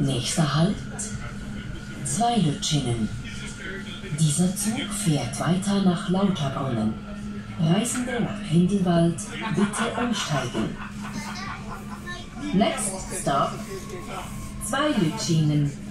Nächster Halt, zwei Lütschinen. Dieser Zug fährt weiter nach Lauterbrunnen. Reisende nach Hindelwald, bitte umsteigen. Next stop, zwei Lütschinen.